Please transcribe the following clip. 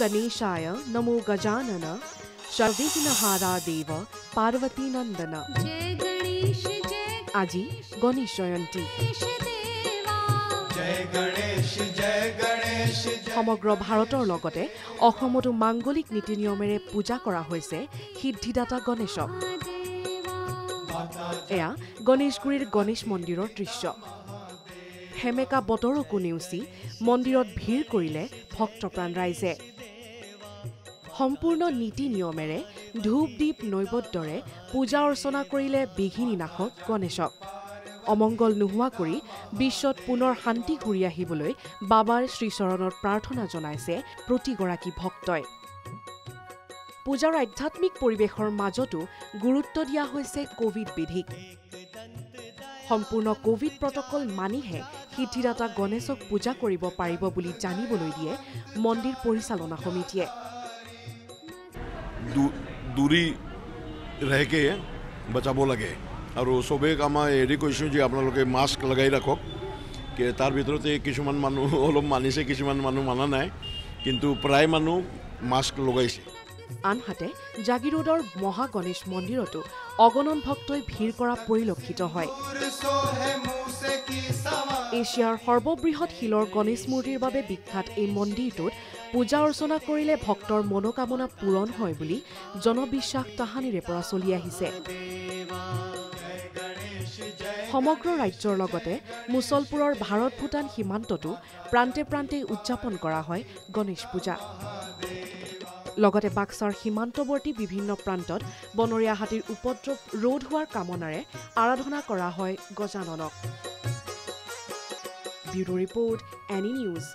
গণেশায় নমো গজানন সর্বিঘ্নহারা দেৱ পাৰ্বতী নন্দন जय गणेश जय আজি গণেশ জয়ন্তী देवा जय गणेश जय गणेश जय সমগ্ৰ ভাৰতৰ লগতে অসমতো মাংগলিক নীতি নিয়মেৰে পূজা কৰা হৈছে সিদ্ধিদাতা গণেশক এয়া গণেশগুৰিৰ গণেশ মন্দিৰৰ দৃশ্য সেমেকা বতৰকো নেওচি মন্দিৰত ভিৰ কৰিলে ভক্তপ্ৰাণ ৰাইজে। সম্পূৰ্ণ নীতি নিয়মেৰে ধূপ দীপ নৈবদ্যৰে পূজা অৰ্চনা কৰিলে বিঘিনী নাশক গণেশক। অমংগল নোহোৱা কৰি বিশ্বত পুনৰ শান্তি ঘূৰি আহিবলৈ বাবাৰ শ্ৰীচৰণত প্ৰাৰ্থনা জনাইছে প্ৰতিগৰাকী ভক্তই। পূজাৰ আধ্যাত্মিক পৰিৱেশৰ মাজতো গুৰুত্ব দিয়া হৈছে কভিড বিধিক। সম্পূৰ্ণ কভিড প্ৰটকল মানিহে সিদ্ধিদাতা গণেশক পূজা কৰিব পাৰিব বুলি জানিবলৈ দিয়ে মন্দিৰ পৰিচালনা সমিতিয়ে। দূৰী ৰেহকে বচাব লাগে। আৰু চবে আমাৰ হেৰি কৈছোঁ যে আপোনালোকে মাস্ক লগাই ৰাখক। তাৰ ভিতৰতে কিছুমান মানুহ অলপ মানিছে কিছুমান মানুহ মানা নাই। কিন্তু প্ৰায় মানুহ মাস্ক লগাইছে। আনহাতে জাগিৰোডৰ মহাগণেশ মন্দিৰতো অগণন ভক্তই ভিৰ কৰা পৰিলক্ষিত হয়। এছিয়াৰ সৰ্ববৃহৎ শিলৰ গণেশ মূৰ্তিৰ বাবে বিখ্যাত এই মন্দিৰটোত পূজা অৰ্চনা কৰিলে ভক্তৰ মনোকামনা পূৰণ হয় বুলি জনবিশ্বাস তাহানিৰে পৰা চলি আহিছে। সমগ্ৰ ৰাজ্যৰ লগতে মুছলপুৰৰ ভাৰত ভূটান সীমান্ততো প্ৰান্তে প্ৰান্তে উদযাপন কৰা হয় গণেশ পূজা। লগতে বাক্সাৰ সীমান্তৱৰ্তী বিভিন্ন প্ৰান্তত বনৰীয়া হাতীৰ উপদ্ৰৱ ৰোধ হোৱাৰ কামনাৰে আৰাধনা কৰা হয় গজাননক। Bureau Report, Any News.